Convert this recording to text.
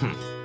Hmm.